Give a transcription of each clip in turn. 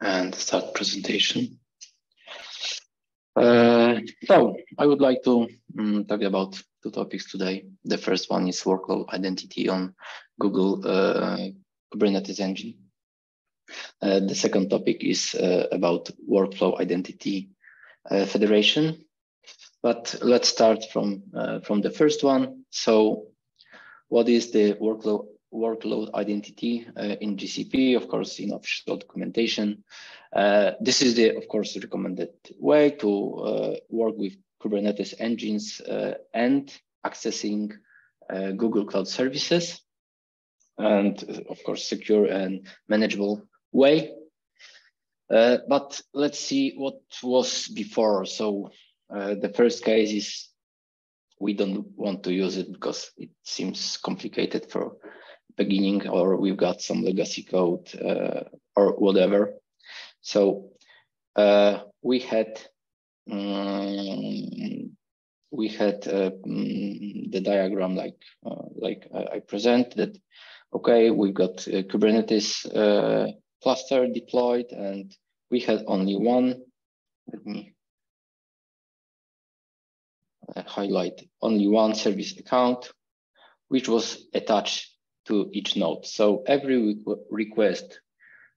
and start presentation. Uh, so I would like to um, talk about two topics today. The first one is workload identity on Google uh, Kubernetes engine. Uh, the second topic is uh, about workflow identity uh, federation. But let's start from uh, from the first one. So, what is the workload workload identity uh, in GCP, of course, in official documentation. Uh, this is the, of course, recommended way to uh, work with Kubernetes engines uh, and accessing uh, Google Cloud Services, and of course, secure and manageable way. Uh, but let's see what was before. So the first case is we don't want to use it because it seems complicated for beginning or we've got some legacy code uh, or whatever. So uh, we had um, we had uh, mm, the diagram like like I presented. Okay, we've got Kubernetes cluster deployed, and we had only one. Let me highlight only one service account, which was attached to each node. So every request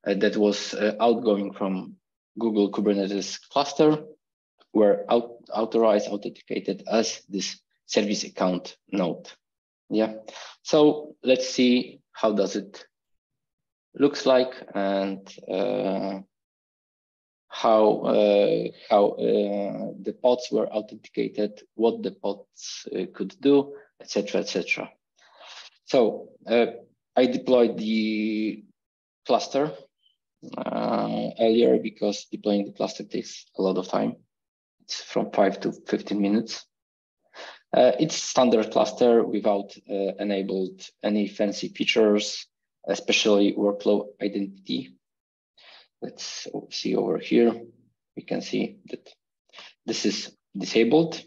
uh, that was uh, outgoing from Google Kubernetes cluster were out authorized, authenticated as this service account node. Yeah. So let's see how does it looks like and uh, how uh, how the pods were authenticated, what the pods could do, etc., etc. So uh, I deployed the cluster uh, earlier because deploying the cluster takes a lot of time. It's from five to 15 minutes. Uh, it's standard cluster without uh, enabled any fancy features, especially workflow identity. Let's see over here. We can see that this is disabled.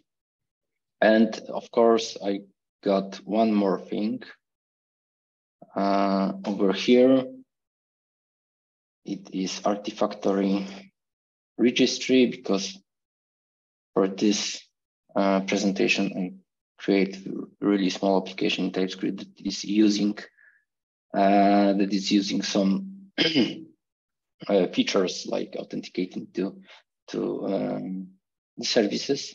And of course, I got one more thing uh, over here, it is Artifactory registry because for this uh, presentation, I create really small application TypeScript that is using uh, that is using some uh, features like authenticating to to um, the services.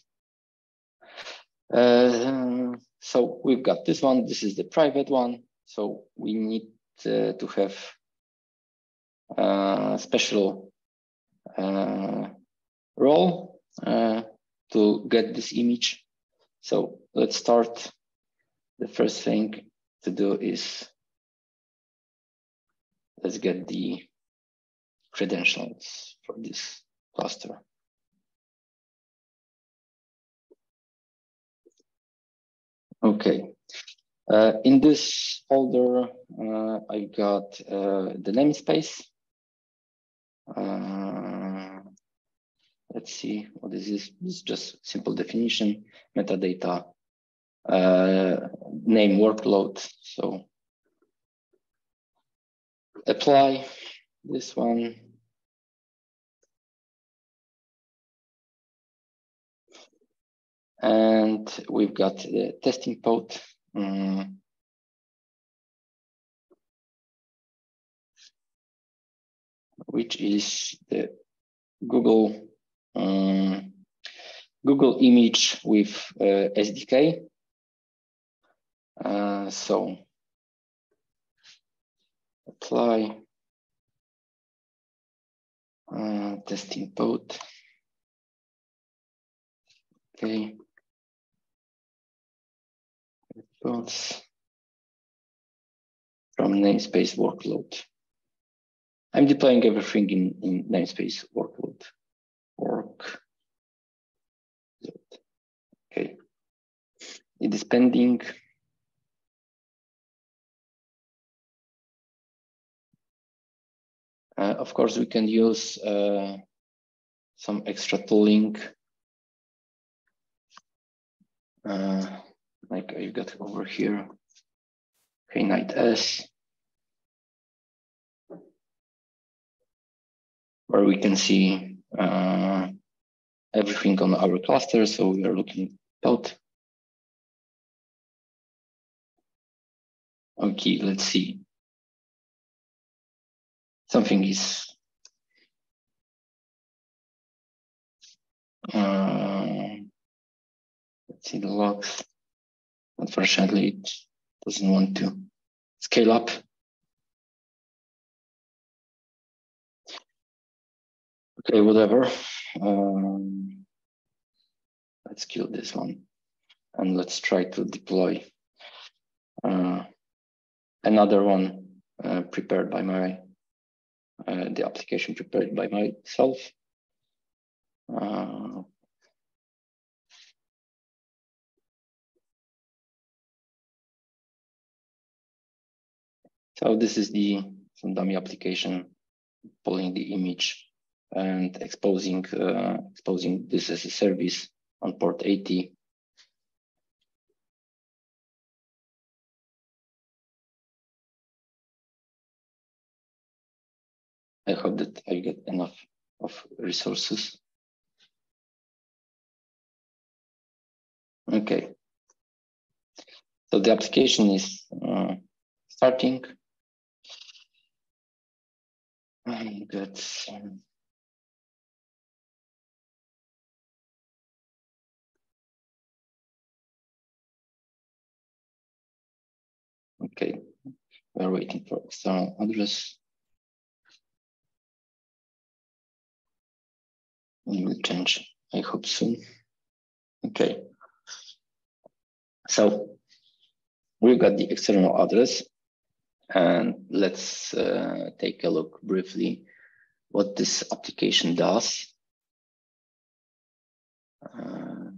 Uh, so we've got this one. This is the private one. So we need uh, to have a uh, special uh, role to get this image. So let's start. The first thing to do is let's get the credentials for this cluster. Okay, uh, in this folder, uh, I got uh, the namespace. Uh, let's see, what is this? This is just simple definition, metadata, uh, name workload. So apply this one. And we've got the testing pod Mm. which is the Google um, Google image with uh, SDK. Uh, so apply uh, testing pod. Okay. Response from namespace workload. I'm deploying everything in, in namespace workload. Work. Okay. It is pending. Uh, of course, we can use uh, some extra tooling. Uh, like you got over here, Knight S. where we can see uh, everything on our cluster. So we are looking out. Okay, let's see. Something is uh, let's see the logs. Unfortunately, it doesn't want to scale up. Okay, whatever. Um, let's kill this one and let's try to deploy uh, another one uh, prepared by my, uh, the application prepared by myself. So this is the dummy application pulling the image and exposing uh, exposing this as a service on port 80. I hope that I get enough of resources. Okay. So the application is uh, starting. Um, Okay, we're waiting for external address. We will change, I hope soon. Okay. So we've got the external address and let's uh, take a look briefly what this application does. Uh,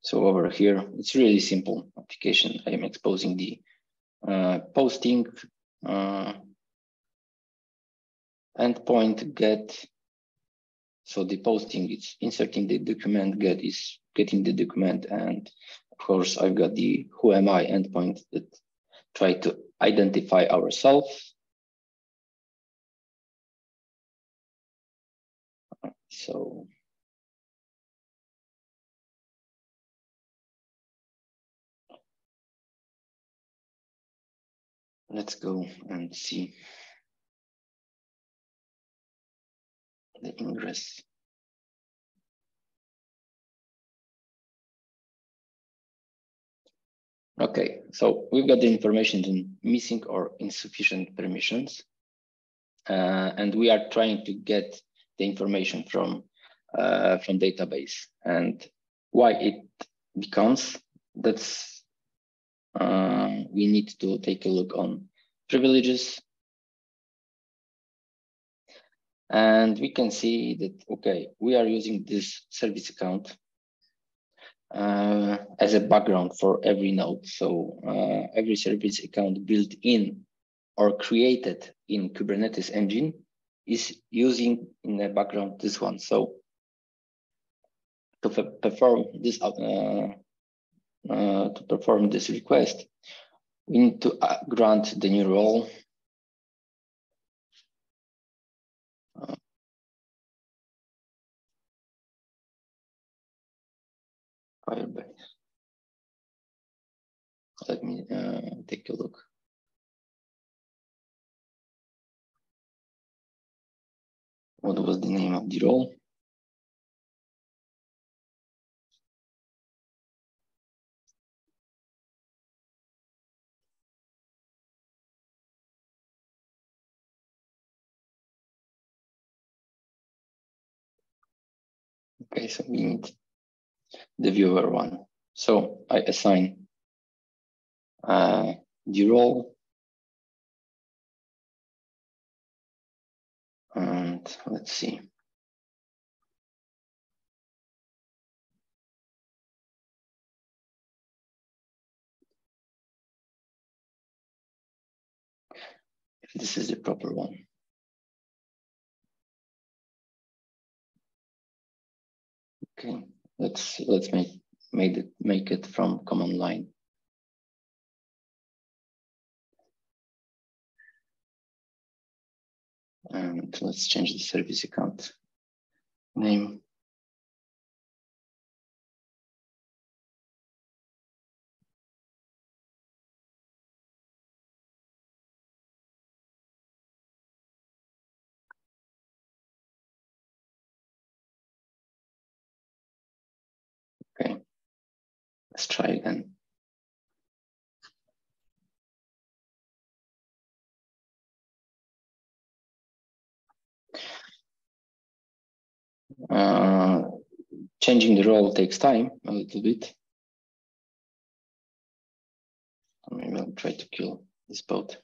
so over here, it's really simple application. I am exposing the uh, posting uh, endpoint get. So the posting is inserting the document, get is getting the document. And of course, I've got the who am I endpoint that try to identify ourselves. So let's go and see the ingress. Okay, so we've got the information in missing or insufficient permissions. Uh, and we are trying to get the information from uh, from database and why it becomes that's uh, we need to take a look on privileges and we can see that okay we are using this service account uh, as a background for every node. So uh, every service account built in or created in Kubernetes engine is using in the background this one. So to perform this uh, uh, to perform this request, we need to uh, grant the new role Firebase. Let me uh, take a look. What was the name of the role? Okay, so we need the viewer one. So I assign uh, the role and let's see. If this is the proper one. Okay let's let's make make it make it from command line. And let's change the service account name. Let's try again. Uh, changing the role takes time a little bit. Maybe I'll try to kill this pod.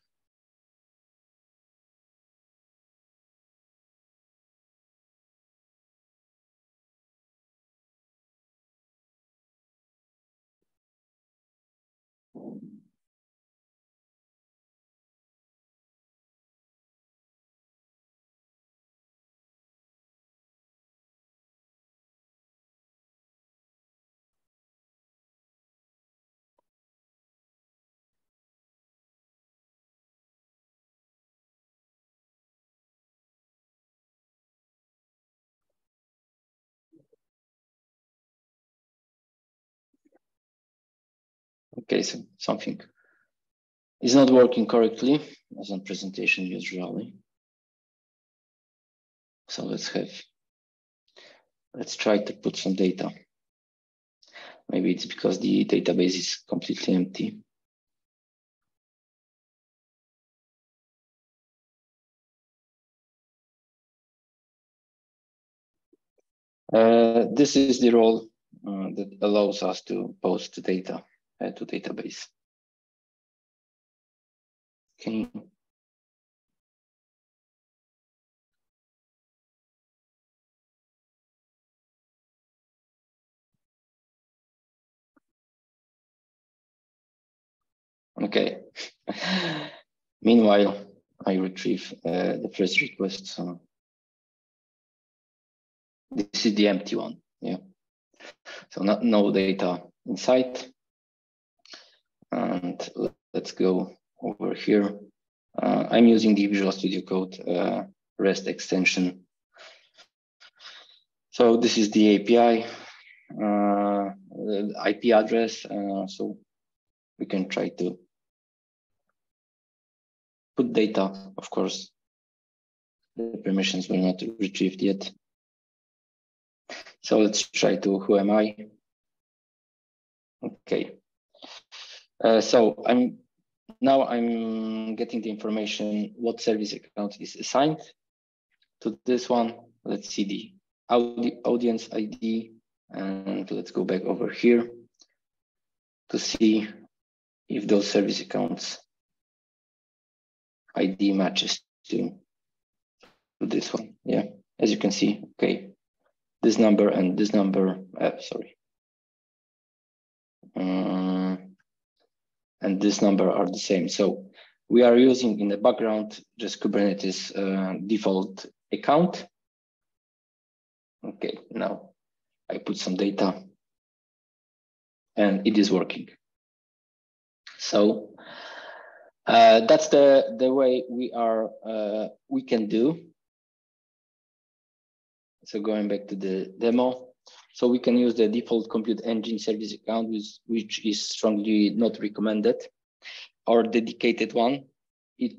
So something is not working correctly as on presentation usually. So let's have, let's try to put some data. Maybe it's because the database is completely empty. Uh, this is the role uh, that allows us to post the data to database. Okay. Okay. Meanwhile, I retrieve uh, the first request. So this is the empty one. Yeah. So not no data inside. And let's go over here. Uh, I'm using the Visual Studio Code uh, REST extension. So this is the API, uh, the IP address. Uh, so we can try to put data, of course. The permissions were not retrieved yet. So let's try to who am I? Okay. Uh, so I'm now I'm getting the information what service account is assigned to this one. Let's see the audi audience ID and let's go back over here to see if those service accounts ID matches to, to this one. Yeah, as you can see, okay, this number and this number, uh, sorry. Um, and this number are the same. So we are using in the background just Kubernetes uh, default account. Okay, now I put some data and it is working. So uh, that's the, the way we are, uh, we can do. So going back to the demo, so we can use the default compute engine service account, which, which is strongly not recommended. Our dedicated one, it,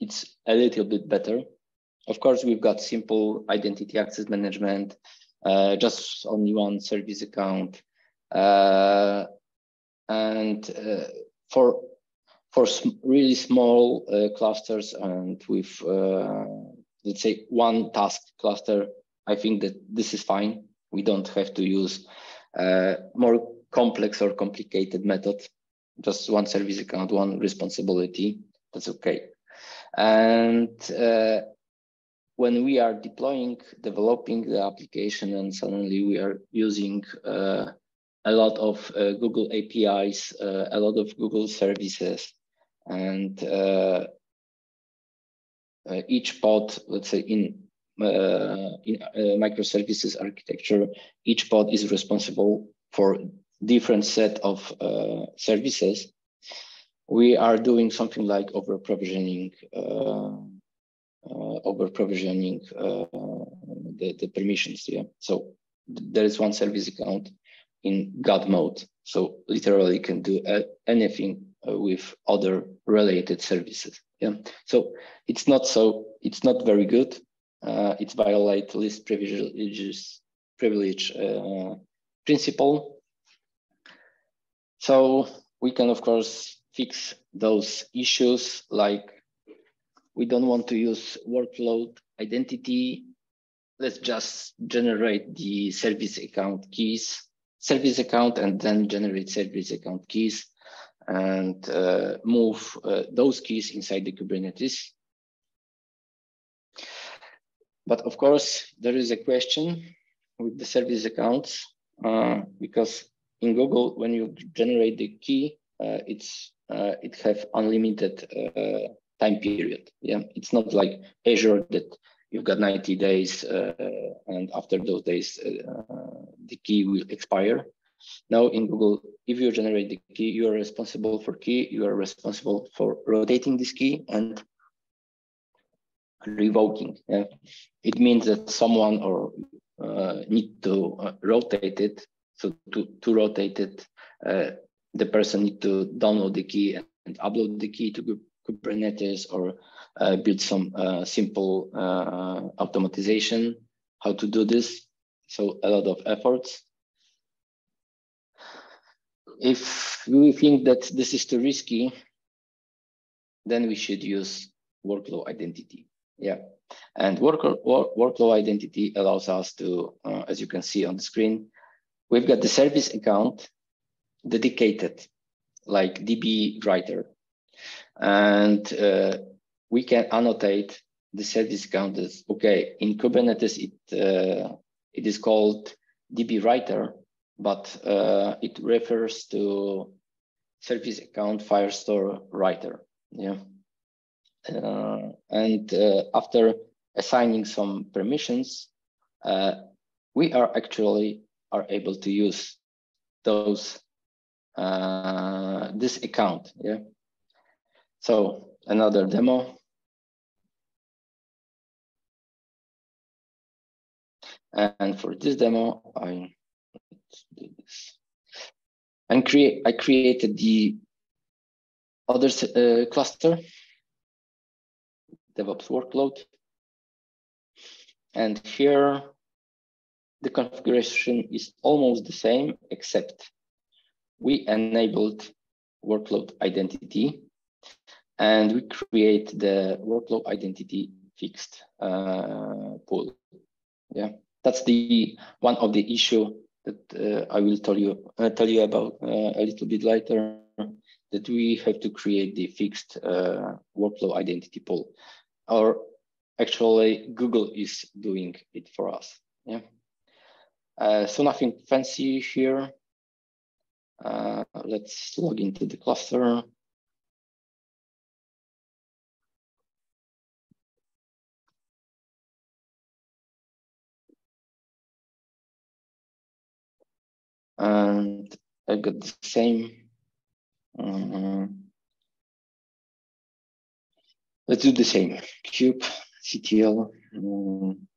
it's a little bit better. Of course, we've got simple identity access management, uh, just only one service account. Uh, and uh, for for sm really small uh, clusters and with, uh, let's say, one task cluster, I think that this is fine. We don't have to use uh, more complex or complicated method. Just one service account, one responsibility. That's okay. And uh, when we are deploying, developing the application, and suddenly we are using uh, a lot of uh, Google APIs, uh, a lot of Google services, and uh, uh, each pod, let's say in in uh, microservices architecture, each pod is responsible for different set of uh, services. We are doing something like over provisioning uh, over provisioning uh, the, the permissions. Yeah. So there is one service account in God mode. So literally can do uh, anything uh, with other related services. Yeah. So it's not so, it's not very good. Uh, it violates least privileges privilege uh, principle. So we can of course fix those issues like we don't want to use workload identity. Let's just generate the service account keys, service account, and then generate service account keys and uh, move uh, those keys inside the Kubernetes. But of course, there is a question with the service accounts uh, because in Google, when you generate the key, uh, it's uh, it have unlimited uh, time period. Yeah, it's not like Azure that you've got 90 days uh, and after those days uh, the key will expire. Now in Google, if you generate the key, you are responsible for key, you are responsible for rotating this key and revoking. Yeah? It means that someone or uh, need to uh, rotate it. So to, to rotate it, uh, the person need to download the key and, and upload the key to Kubernetes or uh, build some uh, simple uh, automatization, how to do this. So a lot of efforts. If we think that this is too risky, then we should use workload identity. Yeah, and work, work, workload identity allows us to, uh, as you can see on the screen, we've got the service account dedicated like DB writer. And uh, we can annotate the service account as okay in Kubernetes it uh, it is called DB writer, but uh, it refers to service account Firestore writer. Yeah, and uh, after assigning some permissions, uh, we are actually are able to use those this account. Yeah, so another demo. And for this demo, I do this. And create, I created the other uh, cluster, DevOps workload. And here, the configuration is almost the same, except we enabled workload identity and we create the workload identity fixed uh, pool. Yeah, that's the one of the issue that uh, I will tell you uh, tell you about uh, a little bit later. That we have to create the fixed uh, workload identity pool, or actually Google is doing it for us. Yeah. Uh, so nothing fancy here. let's log into the cluster. and I got the same. Um, let's do the same. Kube, CTL. Um,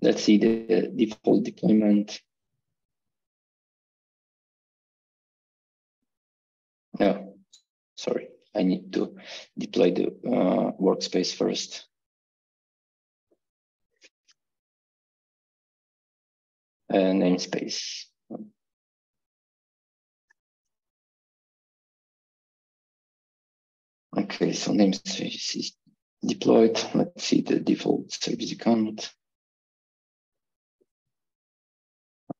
let's see the default deployment. No, sorry, I need to deploy the uh, workspace first. uh, namespace. Okay, so namespace is deployed. Let's see the default service account.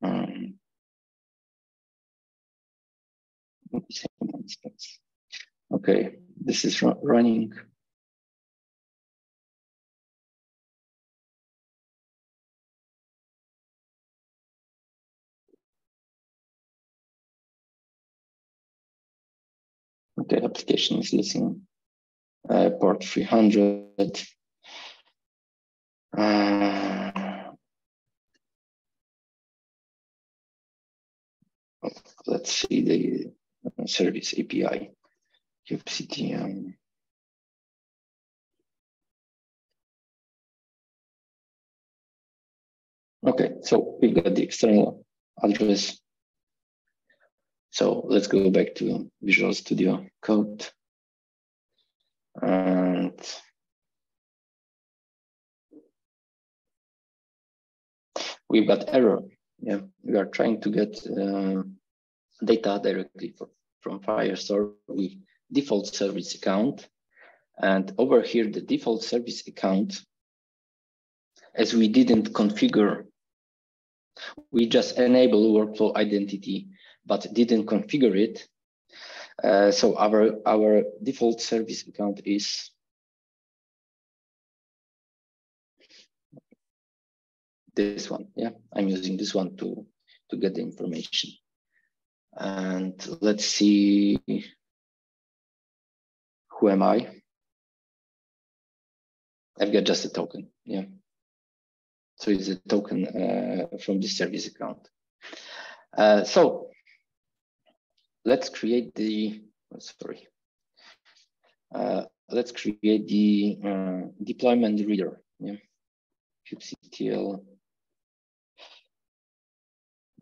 Um, okay, this is running. the application is using uh, port 300. Uh, let's see the uh, service API, kubectl. Okay, so we got the external address. So let's go back to Visual Studio Code. And we've got error. Yeah, we are trying to get uh, data directly from, from Firestore with default service account. And over here, the default service account, as we didn't configure, we just enable workflow identity, but didn't configure it. Uh, so our, our default service account is this one. Yeah, I'm using this one to, to get the information. And let's see, who am I? I've got just a token, yeah. So it's a token uh, from the service account. Uh, so let's create the, oh, sorry. Uh, let's create the uh, deployment reader, yeah. kubectl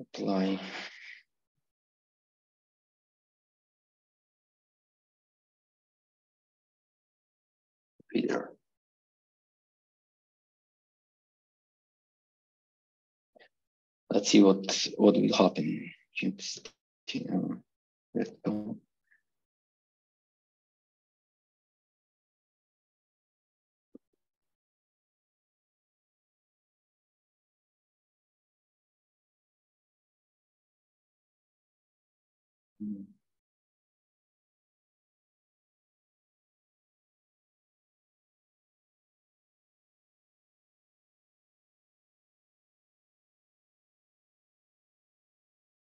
apply reader. Let's see what what will happen. Let's go.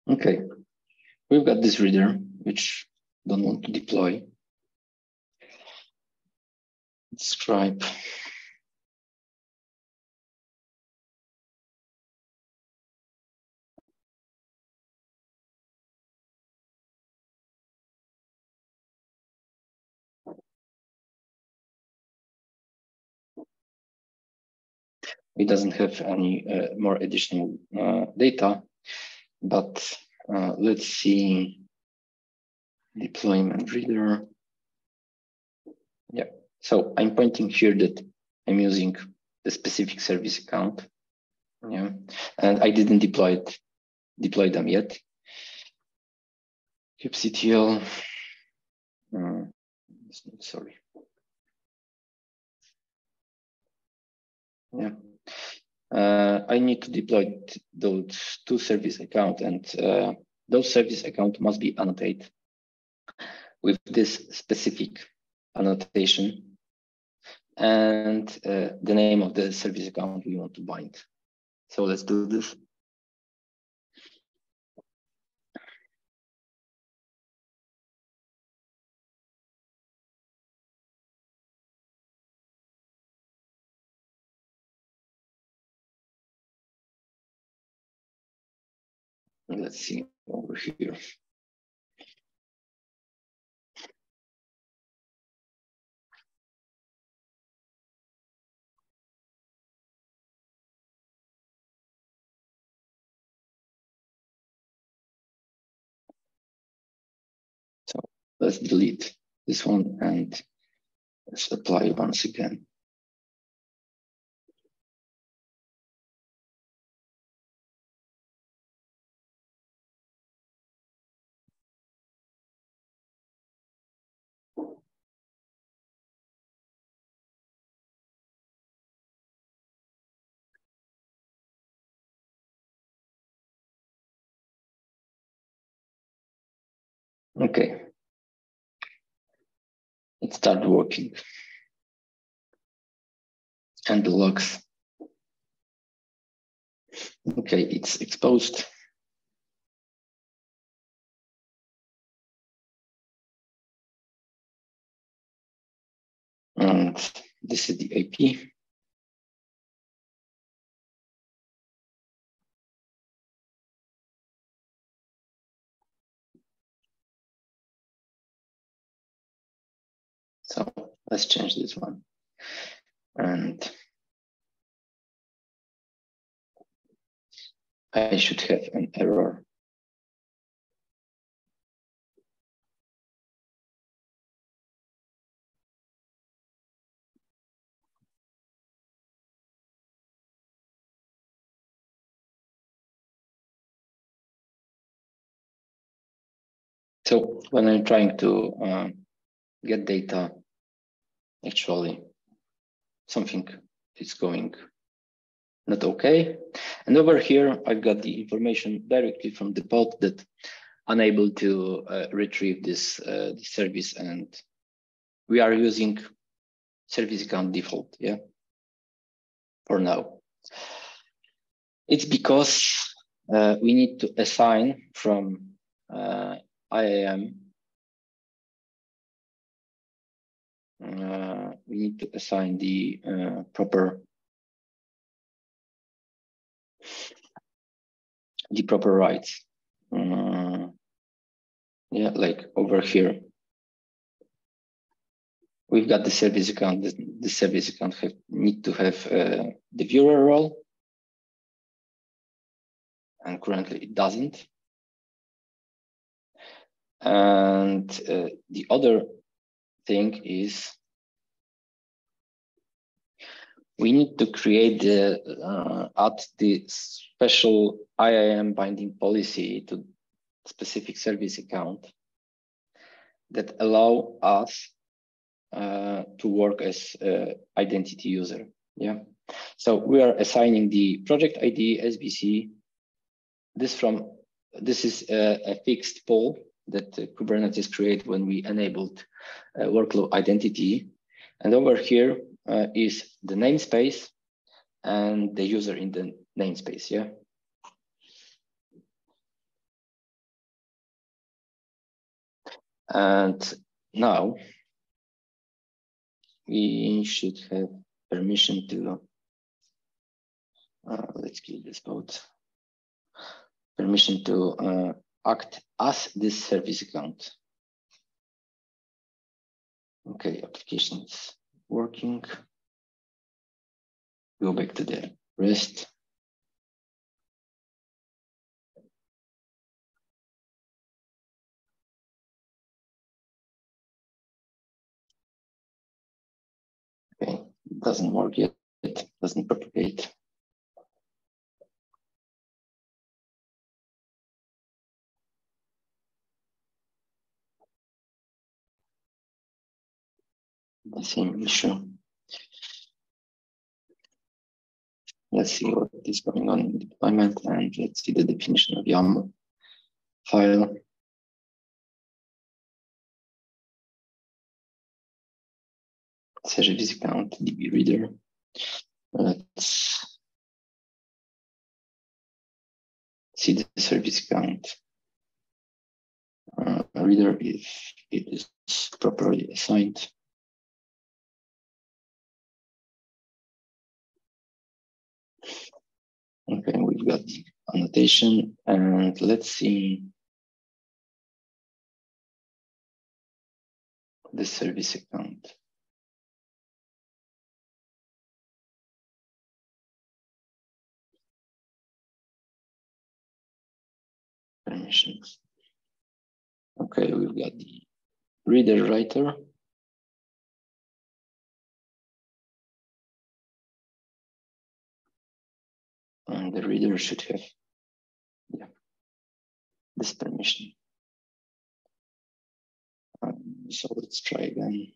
Okay, we've got this reader, which don't want to deploy. Scribe. It doesn't have any uh, more additional uh, data, but uh, let's see deployment reader. Yeah, so I'm pointing here that I'm using the specific service account. Yeah, and I didn't deploy it, deploy them yet. kubectl, uh, sorry. Yeah uh, I need to deploy those two service account and uh, those service account must be annotated with this specific annotation and uh, the name of the service account we want to bind. So let's do this. Let's see over here. So let's delete this one and let's apply once again. Okay. It started working. And the logs. Okay, it's exposed. And this is the AP. So let's change this one. And I should have an error. So when I'm trying to uh, get data, actually something is going not okay. And over here, I've got the information directly from the pod that unable to uh, retrieve this, uh, this service and we are using service account default, yeah, for now. It's because uh, we need to assign from uh, IAM, we need to assign the uh, proper the proper rights. Uh, yeah, like over here. We've got the service account. The, the service account have, need to have uh, the viewer role. And currently it doesn't. And uh, the other thing is we need to create the uh, add the special IAM binding policy to specific service account that allow us uh, to work as uh, identity user. Yeah. So we are assigning the project ID svc. This from this is a, a fixed pool that Kubernetes create when we enabled uh, workload identity. And over here, uh, is the namespace and the user in the namespace, yeah? And now we should have permission to, uh, let's kill this pod, permission to uh, act as this service account. Okay, applications working. Go back to the rest. Okay, doesn't work yet, it doesn't propagate. The same issue. Let's see what is going on in deployment and let's see the definition of YAML file. Service account DB reader. Let's see the service account uh, reader if it is properly assigned. Okay, we've got annotation and let's see the service account. Permissions. Okay, we've got the reader writer. And the reader should have yeah, this permission. Um, so let's try again.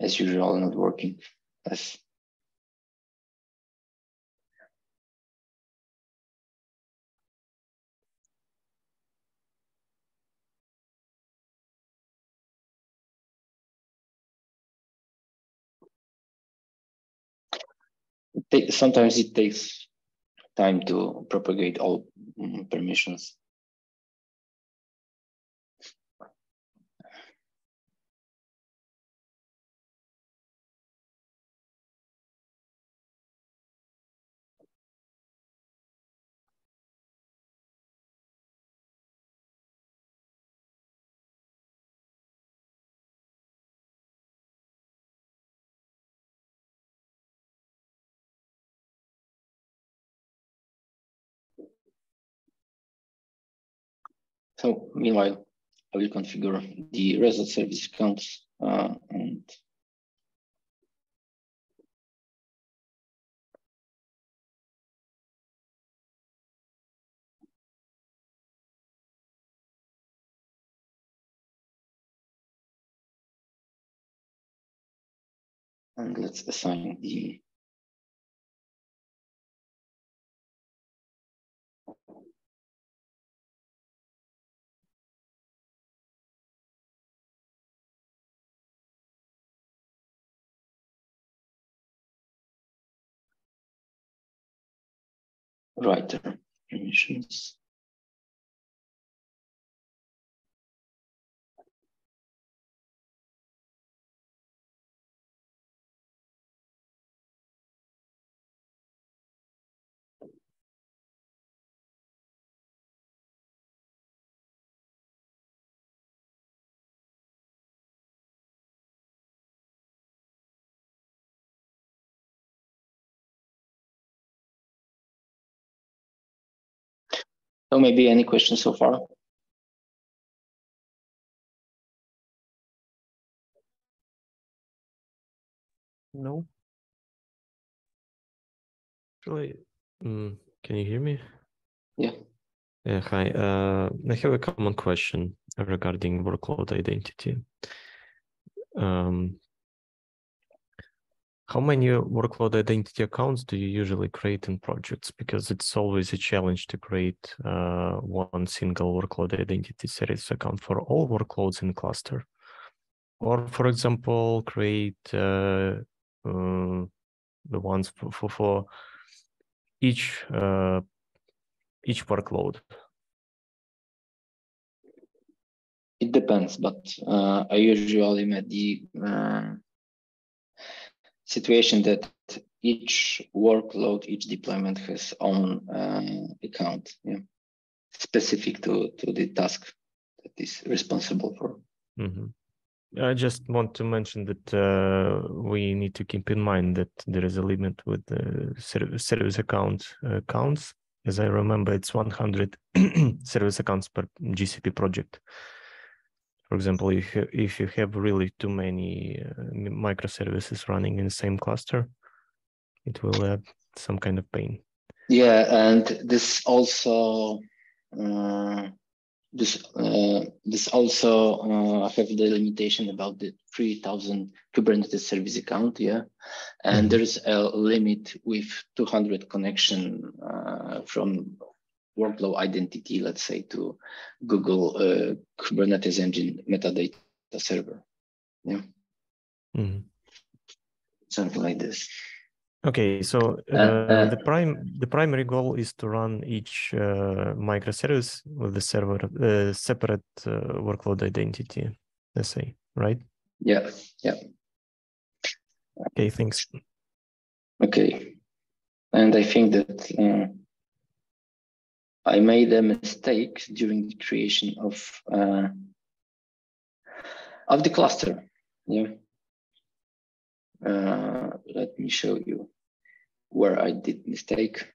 As usual, not working as sometimes it takes time to propagate all mm, permissions. So meanwhile, I will configure the result service accounts uh, and and let's assign the writer permissions. So maybe any questions so far? No. Actually, mm, can you hear me? Yeah. Yeah, hi. Uh, I have a common question regarding workload identity. Um, how many workload identity accounts do you usually create in projects? Because it's always a challenge to create uh, one single workload identity service account for all workloads in cluster. Or, for example, create uh, uh, the ones for, for, for each uh, each workload? It depends, but uh, I usually met the uh, situation that each workload, each deployment has own uh, account, yeah, specific to to the task that is responsible for. Mm -hmm. I just want to mention that uh, we need to keep in mind that there is a limit with the service account uh, counts. As I remember, it's 100 service accounts per GCP project. For example, if you, if you have really too many uh, microservices running in the same cluster, it will have some kind of pain. Yeah, and this also uh, this uh, this also uh, have the limitation about the 3000 kubernetes service account yeah and mm -hmm. there's a limit with 200 connection uh, from workload identity let's say to google uh, kubernetes engine metadata server yeah mm something like this Okay, so uh, uh, the prime the primary goal is to run each uh, microservice with the server uh, separate uh, workload identity. Let's say, right? Yeah, yeah. Okay, thanks. Okay, and I think that uh, I made a mistake during the creation of of the cluster. Yeah. Uh, let me show you where I did mistake.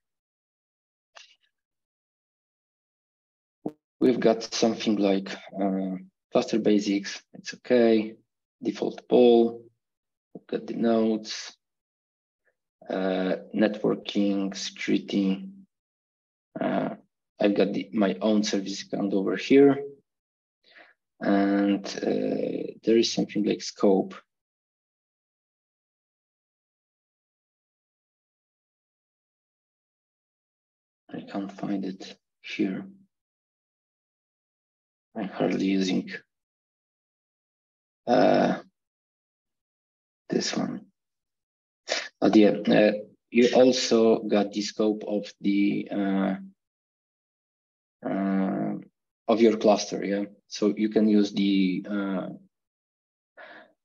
We've got something like uh, cluster basics, it's okay. Default pool, we've got the nodes, uh, networking, security. Uh, I've got the, my own service account over here. And uh, there is something like scope. I can't find it here. I'm hardly using uh, this one. But yeah, uh, you also got the scope of the uh, of your cluster, yeah. So you can use the uh,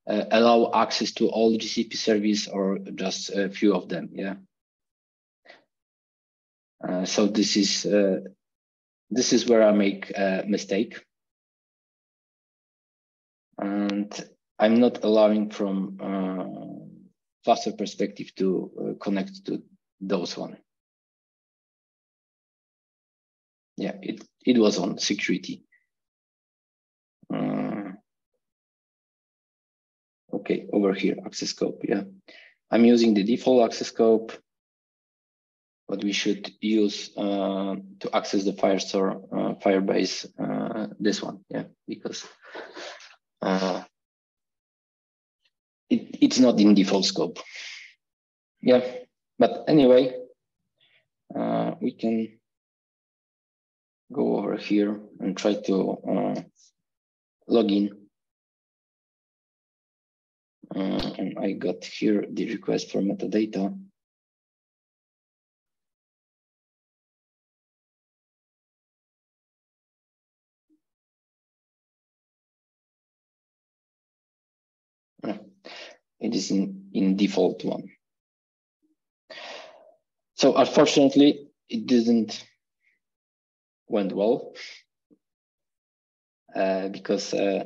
uh, allow access to all GCP service or just a few of them, yeah. Uh, so this is uh, this is where I make a mistake. And I'm not allowing from uh, cluster perspective to connect to those one yeah, it, it was on security. Uh, okay, over here, access scope, yeah. I'm using the default access scope, but we should use uh, to access the Firestore, uh, Firebase, uh, this one, yeah, because uh, it, it's not in default scope. Yeah, but anyway, uh, we can go over here and try to uh, log in. Uh, and I got here the request for metadata. It is in, in default one. So unfortunately, it didn't went well uh, because uh,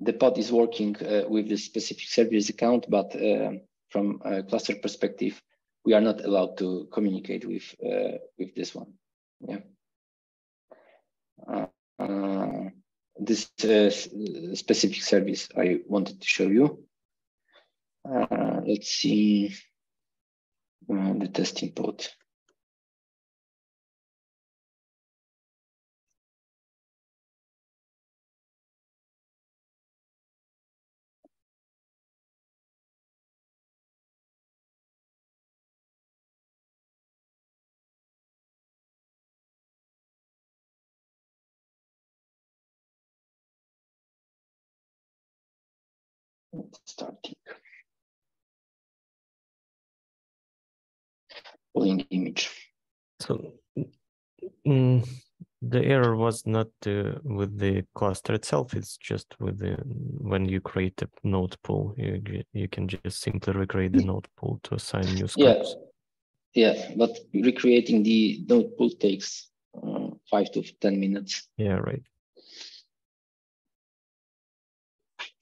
the pod is working uh, with the specific service account, but uh, from a cluster perspective, we are not allowed to communicate with uh, with this one. Yeah. This specific service I wanted to show you. let's see the testing pod. Starting. Pulling image. So mm, the error was not uh, with the cluster itself. It's just with the when you create a node pool, you you can just simply recreate the node pool to assign new scopes. Yeah, yeah, but recreating the node pool takes uh, five to ten minutes. Yeah, right.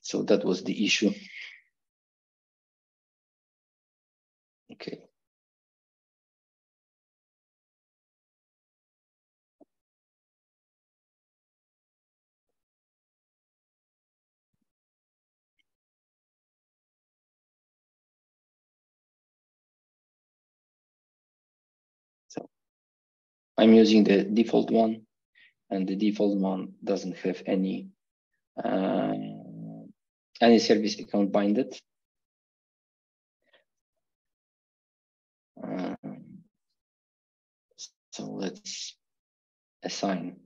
So that was the issue. Okay. I'm using the default one and the default one doesn't have any uh, any service account binded. Um, so let's assign.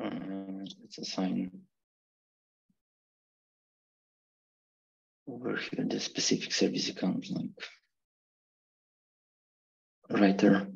Um, let's assign over here the specific service account like writer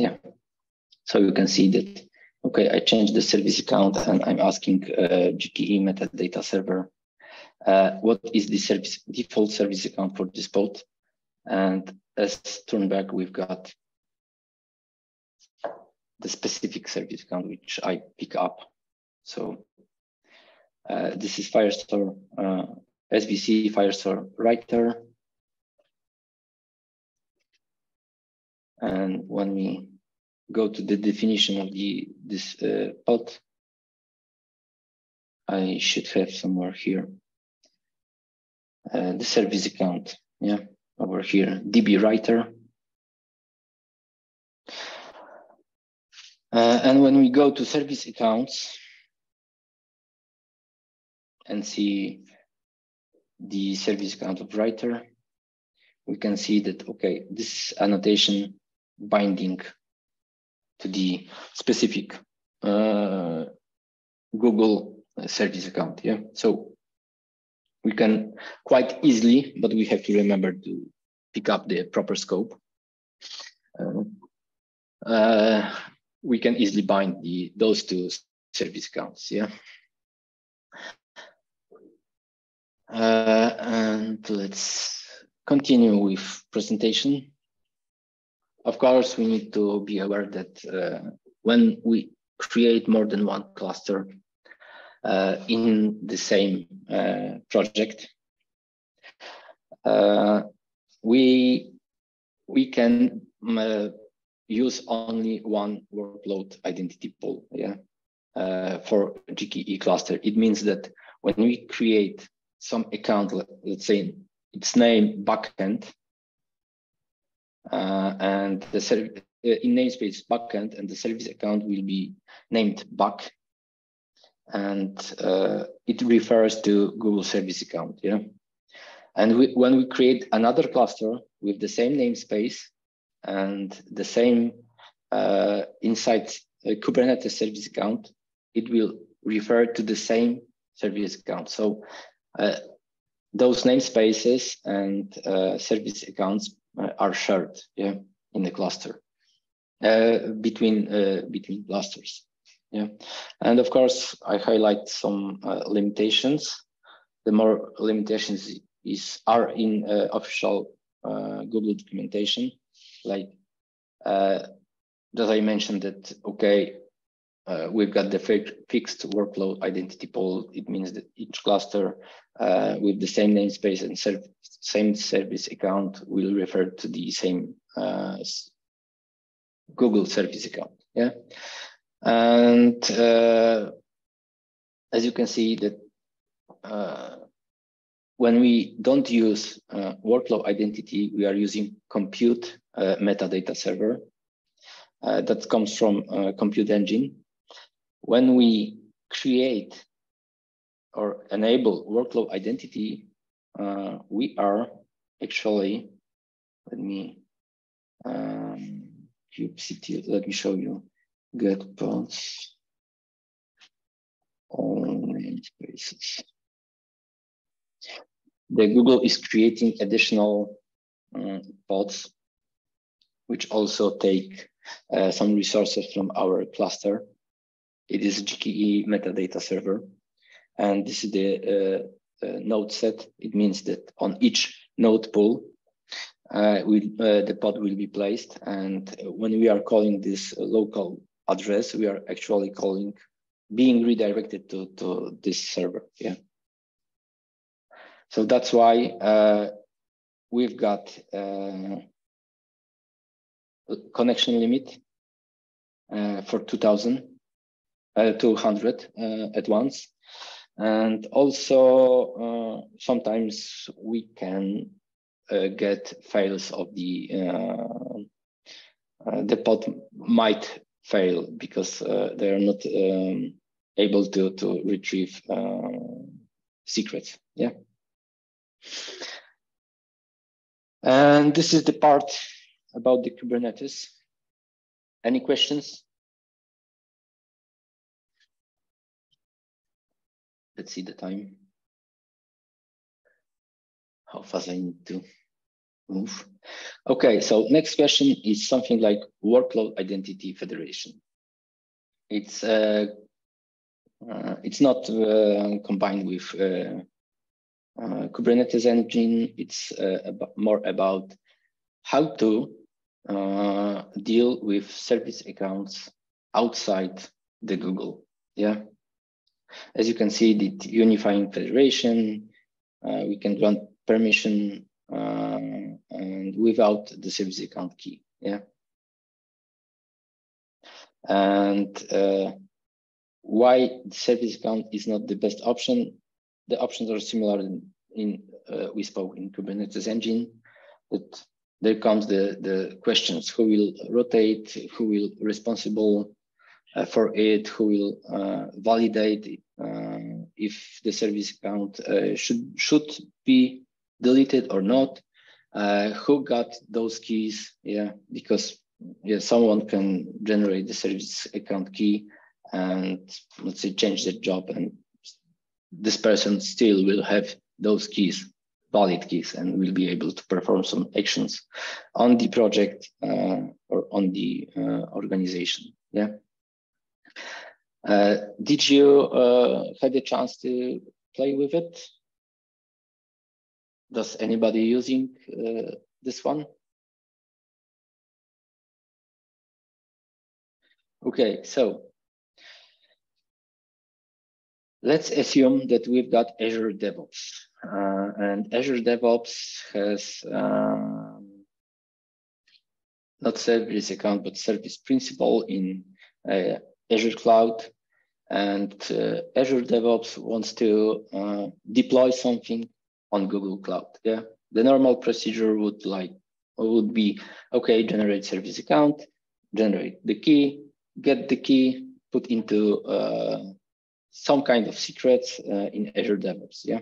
Yeah. So you can see that, okay, I changed the service account and I'm asking uh, GKE metadata server, uh, what is the service default service account for this pod? And as turn back, we've got the specific service account, which I pick up. So uh, this is Firestore, uh, SVC Firestore writer. And when we go to the definition of the this uh, pod, I should have somewhere here uh, the service account. Yeah, over here, DB writer. Uh, and when we go to service accounts and see the service account of writer, we can see that, okay, this annotation binding to the specific uh, Google service account. Yeah. So we can quite easily, but we have to remember to pick up the proper scope. Uh, uh, we can easily bind the those two service accounts. Yeah. Uh, and let's continue with presentation. Of course, we need to be aware that uh, when we create more than one cluster uh, in the same uh, project, uh, we we can uh, use only one workload identity pool. Yeah, uh, for GKE cluster, it means that when we create some account, let's say its name backend, uh, and the uh, in namespace backend, and the service account will be named back, and uh, it refers to Google Service Account. Yeah, and we, when we create another cluster with the same namespace and the same uh, inside Kubernetes service account, it will refer to the same service account. So uh, those namespaces and uh, service accounts uh, Uh, are shared yeah, in the cluster uh, between uh, between clusters. Yeah, and of course I highlight some uh, limitations. The more limitations is are in uh, official Google documentation, like that I mentioned that okay, uh, we've got the fixed workload identity pool. It means that each cluster uh, with the same namespace and serv same service account will refer to the same uh, Google service account. Yeah, and uh, as you can see that uh, when we don't use uh, workload identity, we are using compute metadata server. that comes from Compute Engine when we create or enable workload identity, uh, we are actually, let me, um, kubectl, let me show you, get pods on namespaces. The Google is creating additional um, pods, which also take uh, some resources from our cluster. It is GKE metadata server. And this is the uh, uh, node set. It means that on each node pool, uh, uh, the pod will be placed. And when we are calling this local address, we are actually calling, being redirected to, to this server. Yeah. So that's why uh, we've got uh, connection limit for 2000 uh, 200 uh, at once. And also uh, sometimes we can get fails of the the pod might fail because they are not um, able to to retrieve secrets. Yeah. And this is the part about the Kubernetes. Any questions? Let's see the time. How fast I need to move. Okay, so next question is something like workload identity federation. It's uh, uh, it's not uh, combined with uh, uh, Kubernetes engine. It's uh, more about how to deal with service accounts outside the Google. Yeah, as you can see, the unifying federation, uh, we can grant permission uh, and without the service account key. Yeah. And uh, why the service account is not the best option? The options are similar in, in uh, we spoke in Kubernetes engine. That there comes the the questions: who will rotate? Who will responsible? Uh, for it who will uh, validate uh, if the service account uh, should should be deleted or not who got those keys yeah because yeah someone can generate the service account key and let's say change the job and this person still will have those keys valid keys and will be able to perform some actions on the project uh, or on the uh, organization. Yeah. Uh, did you uh, had a chance to play with it? Does anybody using uh, this one? Okay, so let's assume that we've got Azure DevOps. Uh, and Azure DevOps has um, not service account, but service principal in uh, Azure Cloud. And uh, Azure DevOps wants to uh, deploy something on Google Cloud. Yeah, the normal procedure would like would be okay, generate service account, generate the key, get the key, put into uh, some kind of secrets uh, in Azure DevOps. Yeah,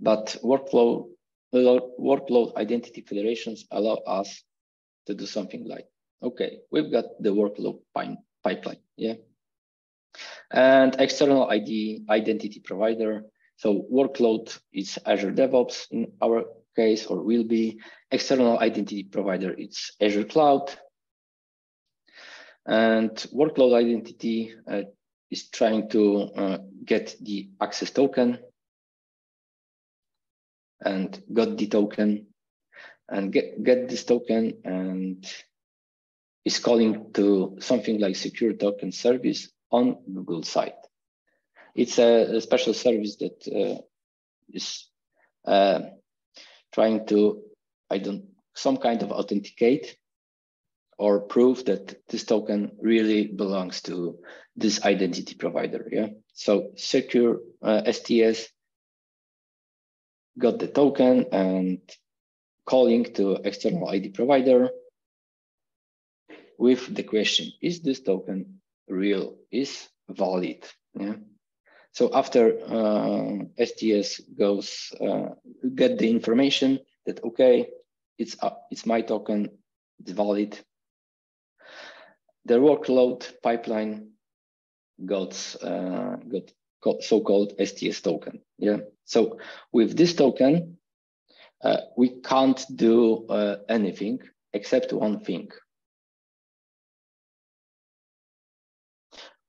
but workflow workload identity federations allow us to do something like, okay, we've got the workload pipeline. Yeah, and external ID identity provider. So workload is Azure DevOps in our case, or will be. External identity provider, it's Azure Cloud. And workload identity uh, is trying to uh, get the access token and got the token and get, get this token and is calling to something like secure token service on Google site. It's a, a special service that uh, is uh, trying to, I don't, some kind of authenticate or prove that this token really belongs to this identity provider. Yeah. So secure uh, STS got the token and calling to external ID provider with the question, is this token real, is valid? Yeah. So after uh, STS goes, uh, get the information that, okay, it's, uh, it's my token, it's valid. The workload pipeline got, uh, got so-called STS token. Yeah. So with this token, uh, we can't do uh, anything except one thing.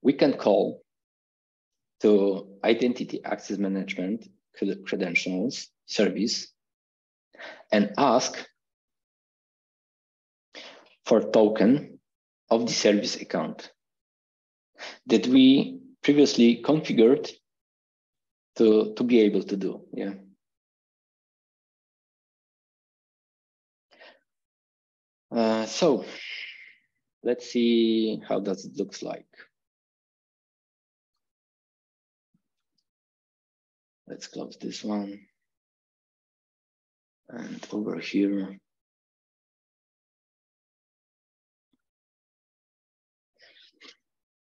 We can call to identity access management credentials service and ask for token of the service account that we previously configured to, to be able to do. Yeah. Uh, so let's see how does it looks like. Let's close this one. And over here,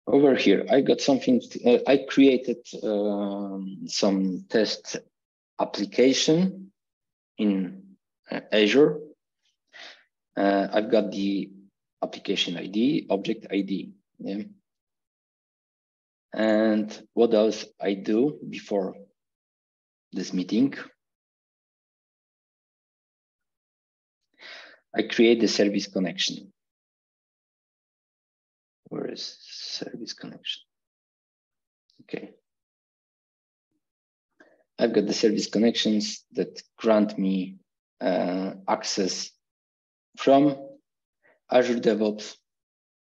over here, I got something, uh, I created um, some test application in uh, Azure. Uh, I've got the application ID, object ID. Yeah. And what else I do before this meeting? I create the service connection. Where is service connection? Okay. I've got the service connections that grant me uh, access from Azure DevOps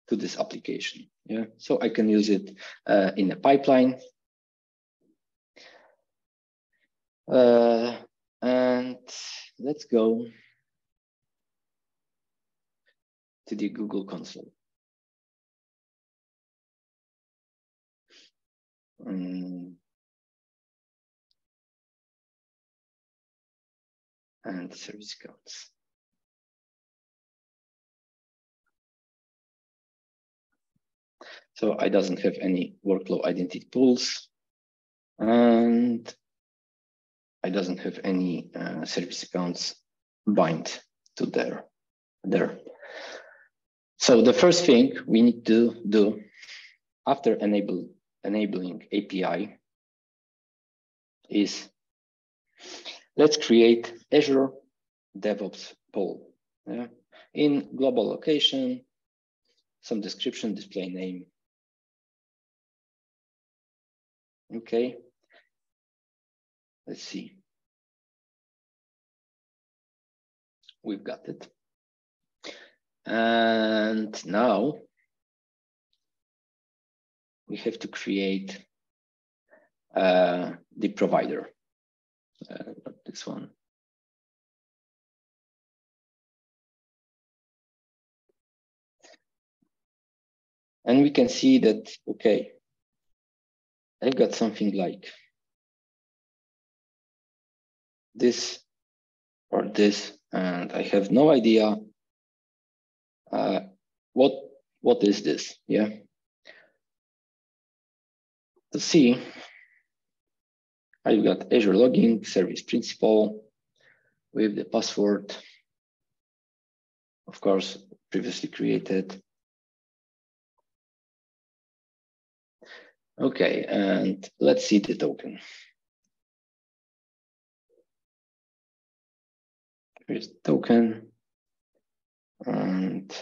to this application. Yeah, so I can use it uh, in a pipeline. Uh, and let's go to the Google console. Um, and service codes. So I doesn't have any workload identity pools and I doesn't have any uh, service accounts bind to there, there. So the first thing we need to do after enable enabling API is Let's create Azure DevOps pool. Yeah. In global location, some description, display name. Okay. Let's see. We've got it. And now we have to create uh, the provider, uh, not this one. And we can see that, okay, I've got something like this or this, and I have no idea uh, what what is this, yeah? To see, I've got Azure login service principal with the password, of course, previously created. Okay, and let's see the token. Here's the token. And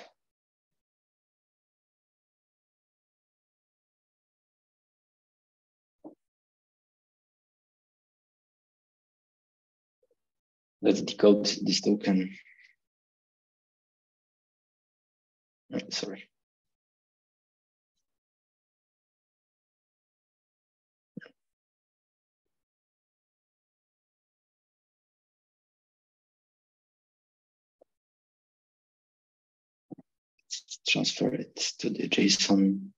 let's decode this token. Uh, sorry. Transfer it to the JSON,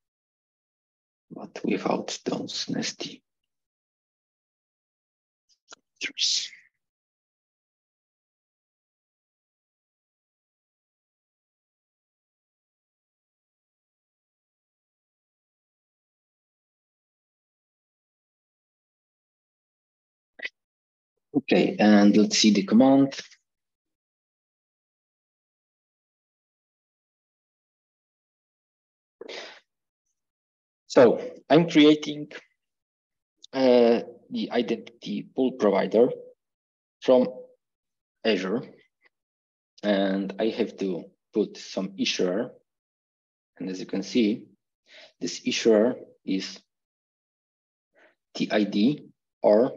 but without those nasty features. Okay, and let's see the command. So I'm creating uh, the identity pool provider from Azure. And I have to put some issuer. And as you can see, this issuer is TID or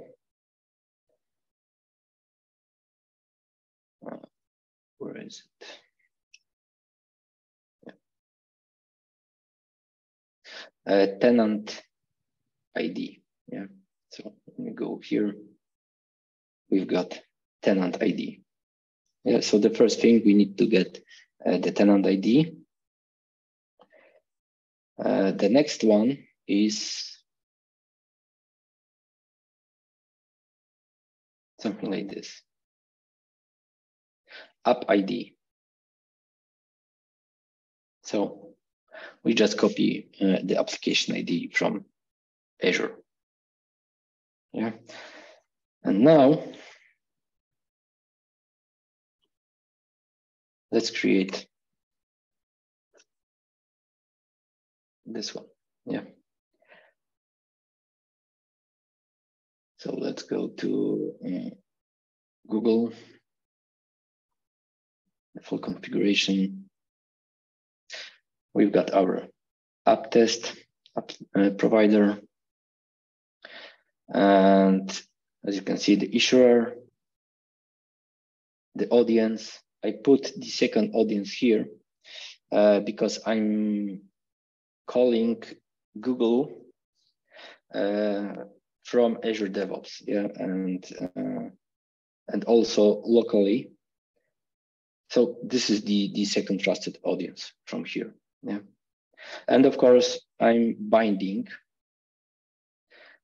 uh, where is it? Uh, tenant ID. Yeah. So let me go here. We've got tenant ID. Yeah. So the first thing we need to get uh, the tenant ID. Uh, the next one is something like this. App ID. So we just copy uh, the application ID from Azure. Yeah. And now let's create this one. Yeah. So let's go to uh, Google, full configuration we've got our app test app, uh, provider. And as you can see, the issuer, the audience. I put the second audience here uh, because I'm calling Google uh, from Azure DevOps, yeah, and uh, and also locally. So this is the the second trusted audience from here. Yeah. And of course, I'm binding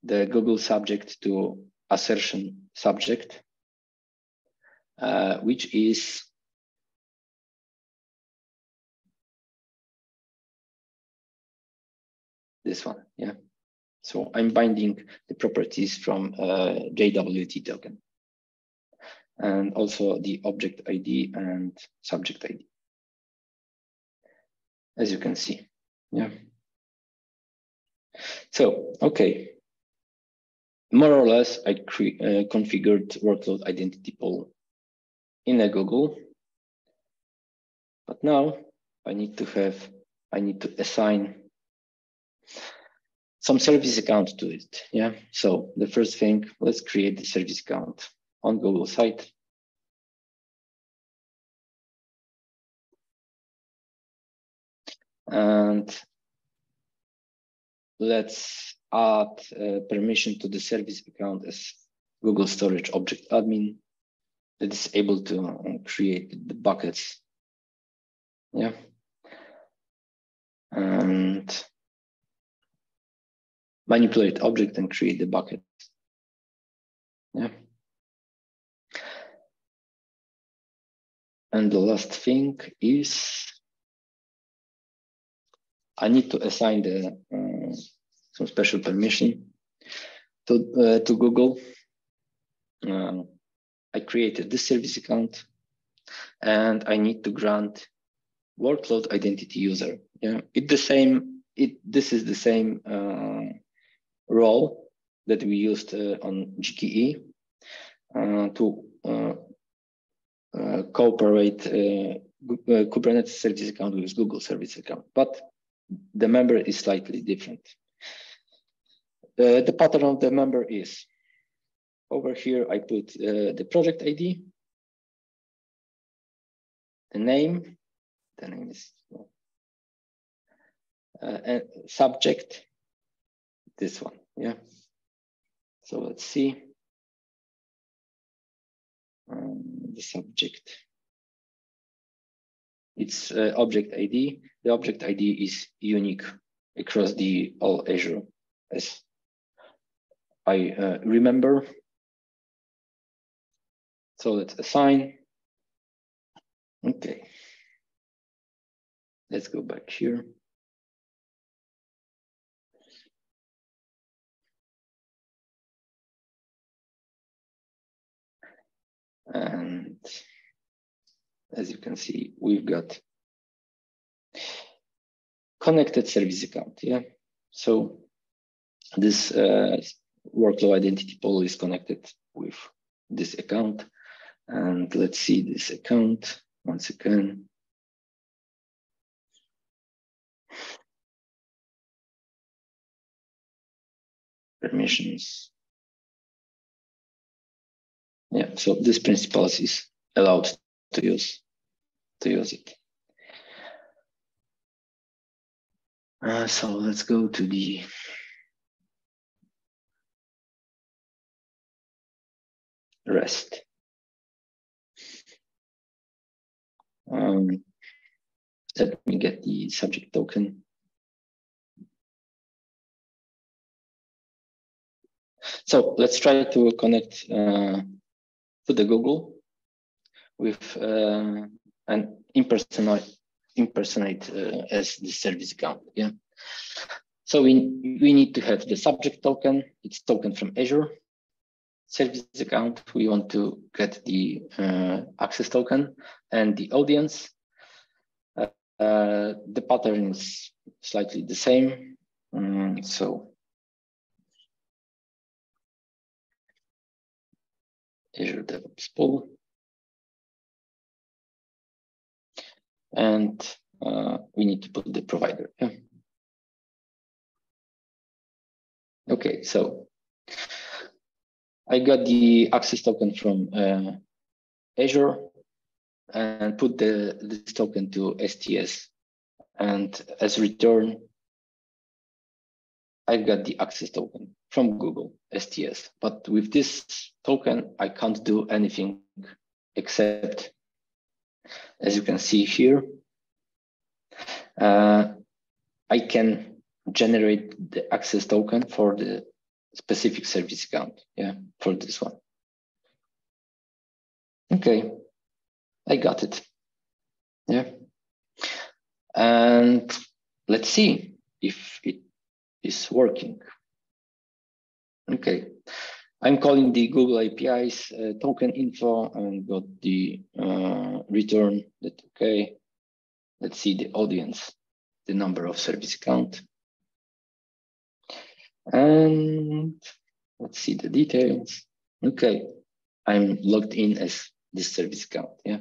the Google subject to assertion subject, uh, which is this one. Yeah. So I'm binding the properties from uh, JWT token and also the object ID and subject ID as you can see. Yeah. So, okay. more or less, I uh, configured workload identity pool in a Google. But now I need to have, I need to assign some service account to it. Yeah. So the first thing, let's create the service account on Google site. And let's add uh, permission to the service account as Google Storage Object Admin that is able to um, create the buckets. Yeah. And manipulate object and create the bucket. Yeah. And the last thing is I need to assign the uh, some special permission to uh, to Google. Uh, I created this service account, and I need to grant workload identity user. Yeah, the same. It this is the same uh, role that we used uh, on GKE uh, to cooperate Kubernetes service account with Google service account, but the member is slightly different. Uh, the pattern of the member is over here, I put uh, the project ID, the name, the name is uh, and subject, this one, yeah. So let's see um, the subject. It's uh, object ID. The object ID is unique across the all Azure as I uh, remember. So let's assign. Okay. Let's go back here. And as you can see, we've got connected service account. Yeah. So this uh, workload identity pool is connected with this account. And let's see this account once again. Permissions. Yeah, so this principal is allowed to use to use it. Uh, so let's go to the rest. Um, let me get the subject token. So let's try to connect uh, to the Google with uh, an impersonate, impersonate uh, as the service account. Yeah. So we, we need to have the subject token. It's token from Azure service account. We want to get the uh, access token and the audience. Uh, uh, the pattern is slightly the same. Um, so Azure DevOps pool. And uh, we need to put the provider. Yeah. Okay, so I got the access token from uh, Azure and put the this token to STS. And as return, I got the access token from Google STS. But with this token, I can't do anything except as you can see here, uh, I can generate the access token for the specific service account, yeah, for this one. Okay, I got it. Yeah. And let's see if it is working. Okay, I'm calling the Google APIs uh, token info and got the uh, return that, okay, let's see the audience, the number of service account. And let's see the details. Okay, I'm logged in as this service account, yeah.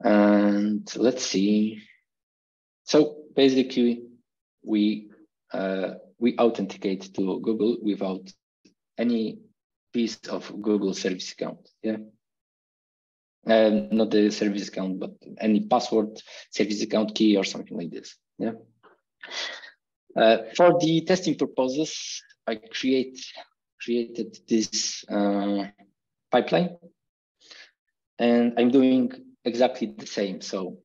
And let's see. So basically, we uh, we authenticate to Google without any piece of Google service account, yeah. Uh, not the service account, but any password, service account key, or something like this, yeah. Uh, for the testing purposes, I create created this uh, pipeline, and I'm doing exactly the same. So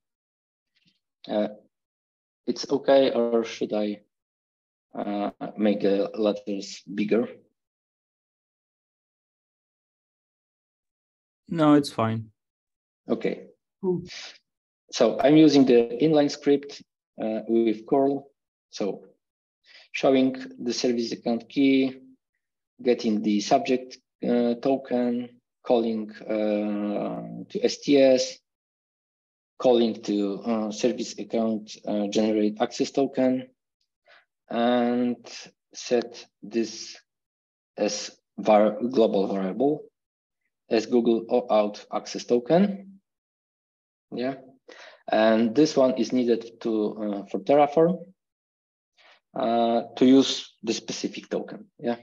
uh, it's okay, or should I uh, make the letters bigger? No, it's fine. Okay. So I'm using the inline script uh, with curl. So showing the service account key, getting the subject uh, token, calling uh, to STS, calling to uh, service account uh, generate access token, and set this as var global variable as Google OAuth access token. Yeah, and this one is needed to uh, for Terraform uh, to use the specific token. Yeah.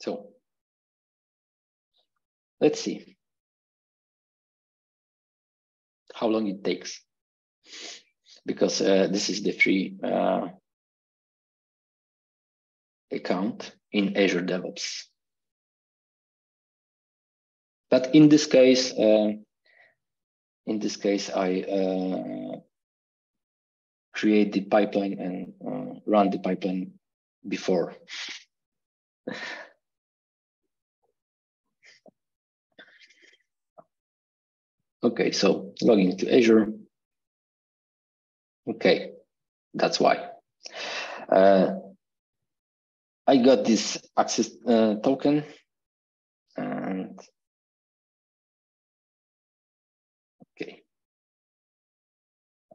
So let's see how long it takes because uh, this is the free uh, account in Azure DevOps. But in this case, uh, in this case, I uh, create the pipeline and uh, run the pipeline before. okay, so logging to Azure. Okay, that's why. Uh, I got this access uh, token and okay.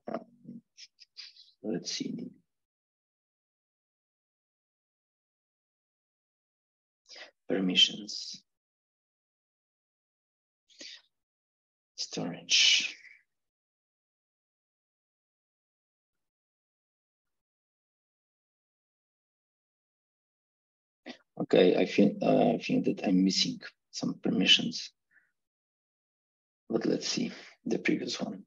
Um, let's see. Permissions. Storage. Okay, I think uh, I think that I'm missing some permissions. But let's see the previous one.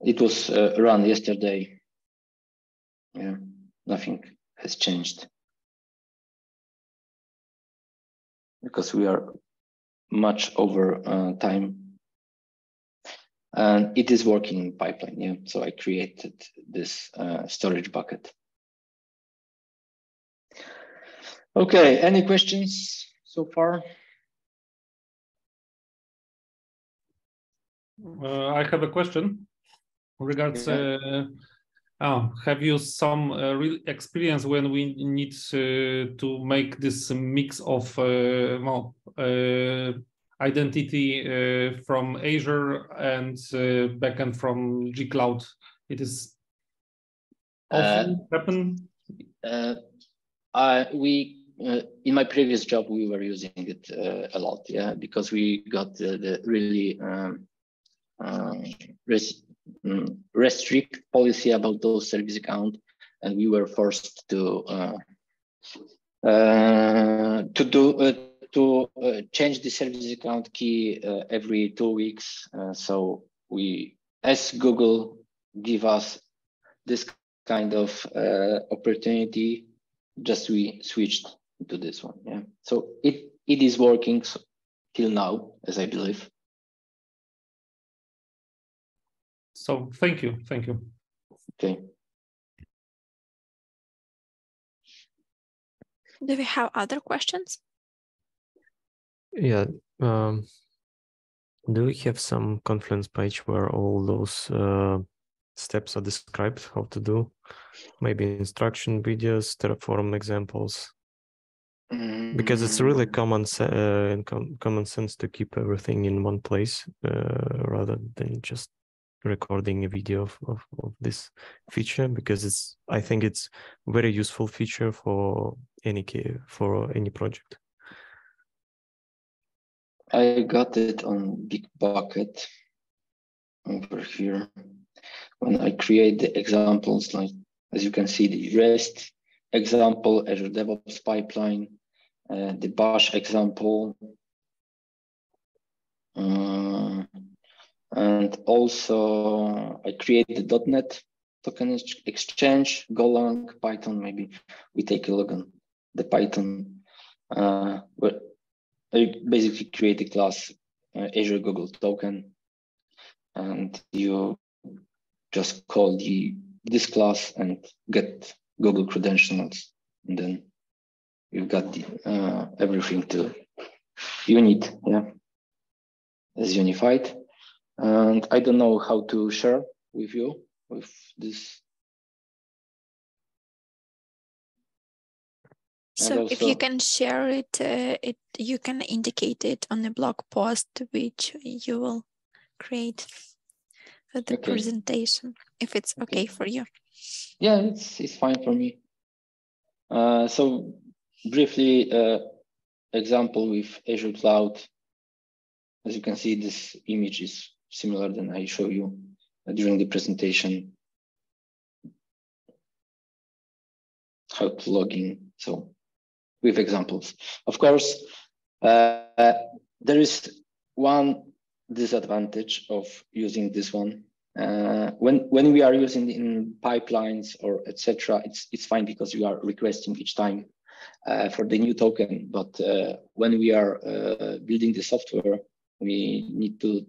It was uh, run yesterday. Yeah, nothing has changed because we are much over uh, time and it is working in pipeline. Yeah, so I created this uh, storage bucket. Okay, any questions so far? Uh, I have a question regards. Uh, oh, have you some uh, real experience when we need uh, to make this mix of uh, well, uh, identity from Azure and backend from G Cloud? It is often happen. we uh, in my previous job, we were using it uh, a lot, yeah, because we got the, the really um, uh, res mm, restrict policy about those service account, and we were forced to uh, uh, to do uh, to change the service account key every two weeks. so we, as Google, give us this kind of opportunity just we switched to this one. Yeah. So it it is working till now, as I believe. So thank you, thank you. Okay. Do we have other questions? Yeah. Um, do we have some Confluence page where all those uh, steps are described, how to do? Maybe instruction videos, Terraform examples because it's really mm. common uh, com- common sense to keep everything in one place uh, rather than just recording a video of, of, of this feature because it's I think it's very useful feature for any for any project. I got it on Big Bucket over here. When I create the examples, like as you can see, the REST example, Azure DevOps pipeline, uh, the Bash example, uh, and also I created .NET token exchange, Golang, Python, maybe we take a look on the Python. Uh, but I basically create a class uh, Azure Google token and you just call the this class and get Google credentials and then you've got the, uh, everything to you need yeah as unified and I don't know how to share with you with this. So also, if you can share it, uh, it you can indicate it on the blog post which you will create for the okay. presentation, if it's okay. okay for you. Yeah, it's it's fine for me. Uh, so briefly, uh, example with Azure Cloud. As you can see, this image is similar than I show you uh, during the presentation. How to log in. So with examples. Of course, uh, there is one disadvantage of using this one. Uh, when when we are using in pipelines or etc., it's it's fine because we are requesting each time uh, for the new token. But uh, when we are uh, building the software, we need to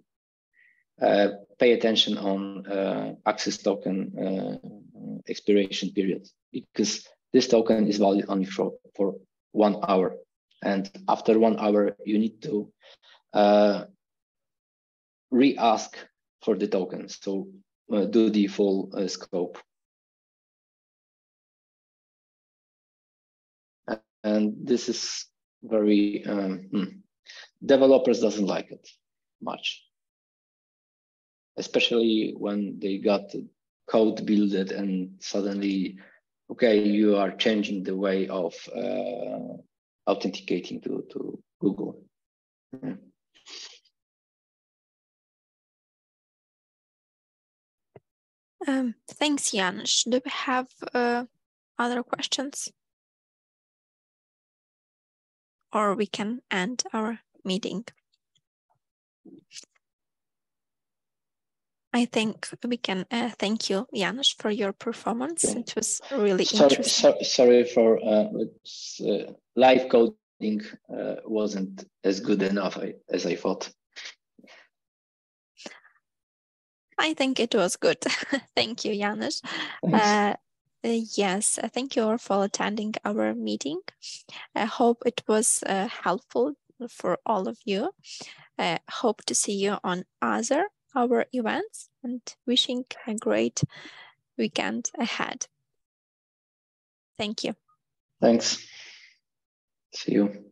uh, pay attention on access token expiration period because this token is valid only for, for one hour. And after one hour, you need to re-ask for the token. So uh, do the full uh, scope. And this is very, um, hmm. developers doesn't like it much especially when they got code built and suddenly, okay, you are changing the way of uh, authenticating to, to Google. Mm-hmm. Um, thanks, Janusz. Do we have uh, other questions? Or we can end our meeting. I think we can uh, thank you, Janusz, for your performance. It was really sorry, interesting. So, sorry for uh, uh, live coding uh, wasn't as good enough as I thought. I think it was good. thank you, Janusz. Uh, uh, yes, thank you all for attending our meeting. I hope it was helpful for all of you. I hope to see you on other our events and wishing a great weekend ahead. Thank you. Thanks. See you.